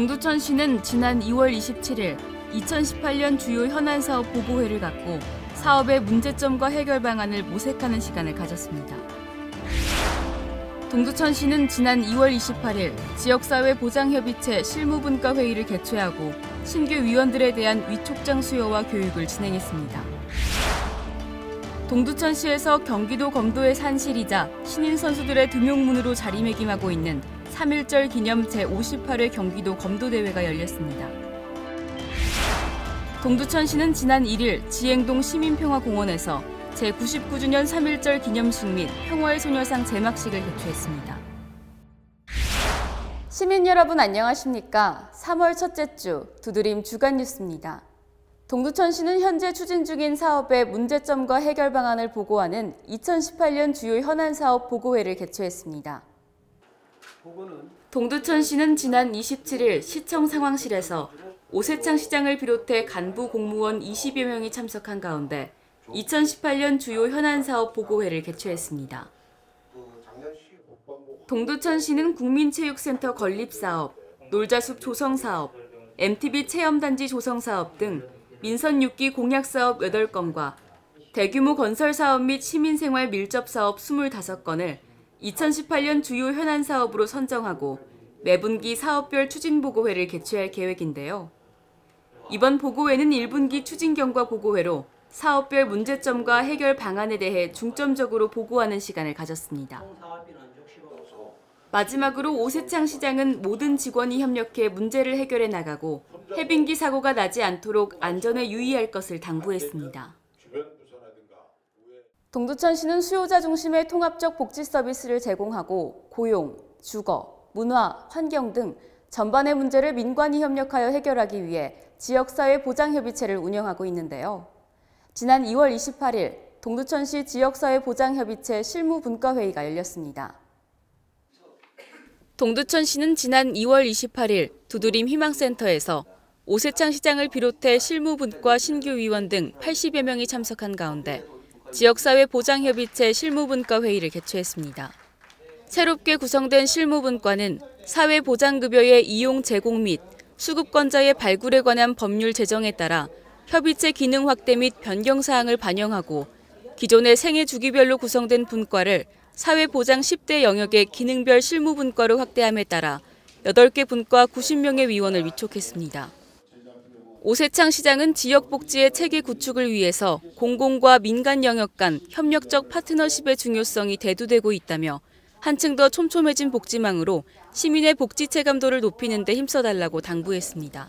동두천 시는 지난 2월 27일 2018년 주요 현안 사업 보고회를 갖고 사업의 문제점과 해결 방안을 모색하는 시간을 가졌습니다. 동두천 시는 지난 2월 28일 지역사회 보장협의체 실무분과 회의를 개최하고 신규 위원들에 대한 위촉장 수여와 교육을 진행했습니다. 동두천시에서 경기도 검도의 산실이자 신인 선수들의 등용문으로 자리매김하고 있는 3.1절 기념 제58회 경기도 검도대회가 열렸습니다. 동두천시는 지난 1일 지행동 시민평화공원에서 제99주년 3.1절 기념식 및 평화의 소녀상 제막식을 개최했습니다. 시민 여러분 안녕하십니까? 3월 첫째 주 두드림 주간 뉴스입니다. 동두천시는 현재 추진 중인 사업의 문제점과 해결 방안을 보고하는 2018년 주요 현안 사업 보고회를 개최했습니다. 동두천 시는 지난 27일 시청 상황실에서 오세창 시장을 비롯해 간부 공무원 20여 명이 참석한 가운데 2018년 주요 현안 사업 보고회를 개최했습니다. 동두천시는 국민체육센터 건립사업, 놀자숲 조성사업, MTB 체험단지 조성사업 등 민선 6기 공약사업 8건과 대규모 건설사업 및 시민생활 밀접사업 25건을 2018년 주요 현안 사업으로 선정하고 매분기 사업별 추진 보고회를 개최할 계획인데요. 이번 보고회는 1분기 추진 경과 보고회로 사업별 문제점과 해결 방안에 대해 중점적으로 보고하는 시간을 가졌습니다. 마지막으로 오세창 시장은 모든 직원이 협력해 문제를 해결해 나가고 해빙기 사고가 나지 않도록 안전에 유의할 것을 당부했습니다. 동두천시는 수요자 중심의 통합적 복지 서비스를 제공하고 고용, 주거, 문화, 환경 등 전반의 문제를 민관이 협력하여 해결하기 위해 지역사회 보장협의체를 운영하고 있는데요. 지난 2월 28일 동두천시 지역사회 보장협의체 실무분과회의가 열렸습니다. 동두천시는 지난 2월 28일 두드림 희망센터에서 오세창 시장을 비롯해 실무분과 신규 위원 등 80여 명이 참석한 가운데 지역사회 보장협의체 실무분과 회의를 개최했습니다. 새롭게 구성된 실무분과는 사회보장급여의 이용 제공 및 수급권자의 발굴에 관한 법률 제정에 따라 협의체 기능 확대 및 변경 사항을 반영하고 기존의 생애 주기별로 구성된 분과를 사회보장 10대 영역의 기능별 실무분과로 확대함에 따라 8개 분과 90명의 위원을 위촉했습니다. 오세창 시장은 지역복지의 체계 구축을 위해서 공공과 민간 영역 간 협력적 파트너십의 중요성이 대두되고 있다며 한층 더 촘촘해진 복지망으로 시민의 복지 체감도를 높이는 데 힘써달라고 당부했습니다.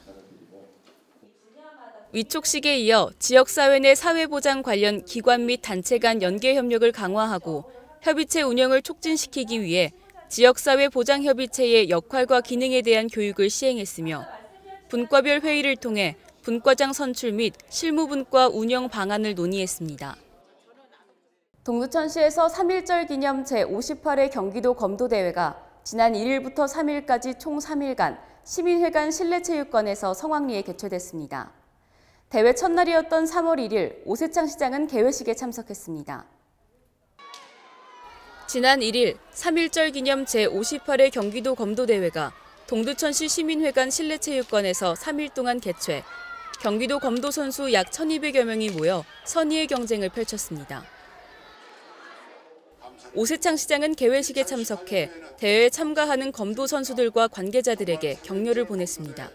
위촉식에 이어 지역사회 내 사회보장 관련 기관 및 단체 간 연계 협력을 강화하고 협의체 운영을 촉진시키기 위해 지역사회 보장협의체의 역할과 기능에 대한 교육을 시행했으며 분과별 회의를 통해 분과장 선출 및 실무분과 운영 방안을 논의했습니다. 동두천시에서 3.1절 기념 제58회 경기도 검도대회가 지난 1일부터 3일까지 총 3일간 시민회관 실내체육관에서 성황리에 개최됐습니다. 대회 첫날이었던 3월 1일 오세창 시장은 개회식에 참석했습니다. 지난 1일 3.1절 기념 제58회 경기도 검도대회가 동두천시 시민회관 실내체육관에서 3일 동안 개최, 경기도 검도 선수 약 1,200여 명이 모여 선의의 경쟁을 펼쳤습니다. 오세창 시장은 개회식에 참석해 대회에 참가하는 검도 선수들과 관계자들에게 격려를 보냈습니다.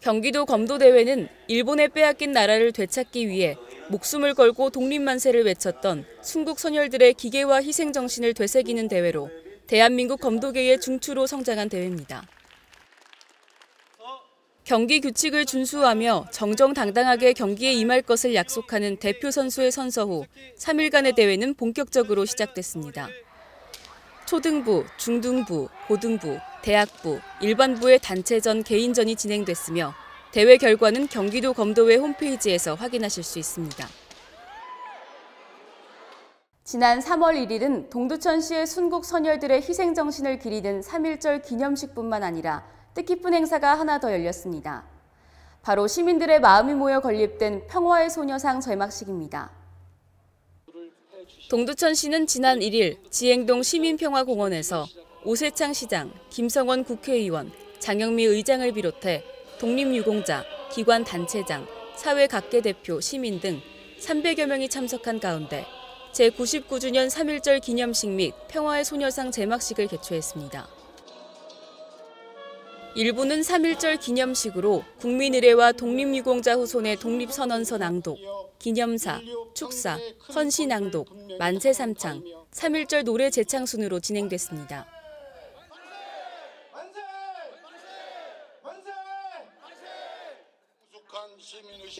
경기도 검도 대회는 일본에 빼앗긴 나라를 되찾기 위해 목숨을 걸고 독립만세를 외쳤던 순국 선열들의 기계와 희생 정신을 되새기는 대회로 대한민국 검도계의 중추로 성장한 대회입니다. 경기 규칙을 준수하며 정정당당하게 경기에 임할 것을 약속하는 대표 선수의 선서 후 3일간의 대회는 본격적으로 시작됐습니다. 초등부, 중등부, 고등부, 대학부, 일반부의 단체전, 개인전이 진행됐으며 대회 결과는 경기도 검도회 홈페이지에서 확인하실 수 있습니다. 지난 3월 1일은 동두천시의 순국 선열들의 희생정신을 기리는 3.1절 기념식뿐만 아니라 뜻깊은 행사가 하나 더 열렸습니다. 바로 시민들의 마음이 모여 건립된 평화의 소녀상 절막식입니다. 동두천시는 지난 1일 지행동 시민평화공원에서 오세창 시장, 김성원 국회의원, 장영미 의장을 비롯해 독립유공자, 기관 단체장, 사회 각계 대표, 시민 등 300여 명이 참석한 가운데 제99주년 3.1절 기념식 및 평화의 소녀상 제막식을 개최했습니다. 일부는 3.1절 기념식으로 국민의례와 독립유공자 후손의 독립선언서 낭독, 기념사, 축사, 헌시 낭독, 만세 삼창, 3.1절 노래 재창 순으로 진행됐습니다.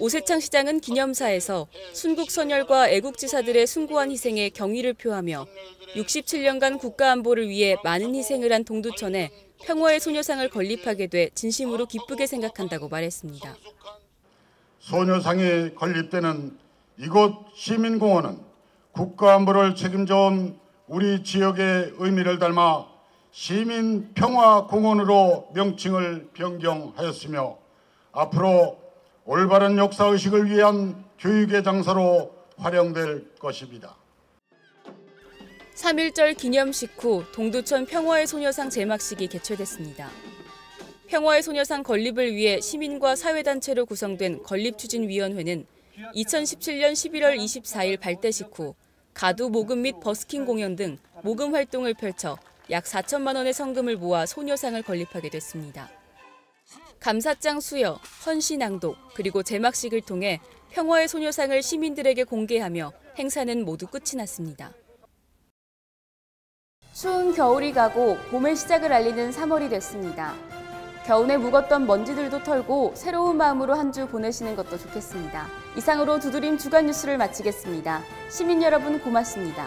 오세창 시장은 기념사에서 순국 선열과 애국지사들의 숭고한 희생에 경의를 표하며 67년간 국가 안보를 위해 많은 희생을 한 동두천에 평화의 소녀상을 건립하게 돼 진심으로 기쁘게 생각한다고 말했습니다. 소녀상이 건립되는 이곳 시민공원은 국가안보를 책임져온 우리 지역의 의미를 담아 시민평화공원으로 명칭을 변경하였으며 앞으로 올바른 역사의식을 위한 교육의 장소로 활용될 것입니다. 3.1절 기념식 후 동두천 평화의 소녀상 제막식이 개최됐습니다. 평화의 소녀상 건립을 위해 시민과 사회단체로 구성된 건립추진위원회는 2017년 11월 24일 발대식 후 가두 모금 및 버스킹 공연 등 모금 활동을 펼쳐 약 4천만 원의 성금을 모아 소녀상을 건립하게 됐습니다. 감사장 수여, 헌시 낭독, 그리고 제막식을 통해 평화의 소녀상을 시민들에게 공개하며 행사는 모두 끝이 났습니다. 추운 겨울이 가고 봄의 시작을 알리는 3월이 됐습니다. 겨우내 묵었던 먼지들도 털고 새로운 마음으로 한 주 보내시는 것도 좋겠습니다. 이상으로 두드림 주간 뉴스를 마치겠습니다. 시민 여러분 고맙습니다.